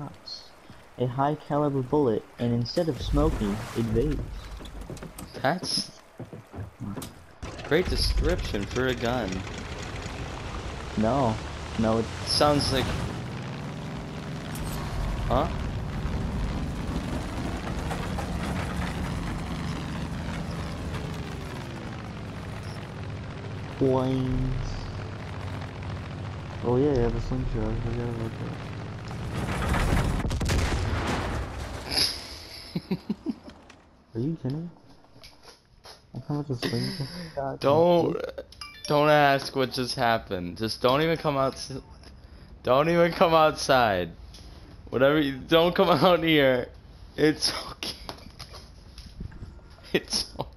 shots. A high caliber bullet, and instead of smoking, it vapes. That's great description for a gun. No, no, it, Sounds like, huh? planes. Oh yeah, yeah, the slingshot. I forgot about that. Are you kidding? Don't, don't ask what just happened. Just don't even come out. Don't even come outside. Whatever. You, don't come out here. It's okay. It's okay.